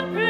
the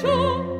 show.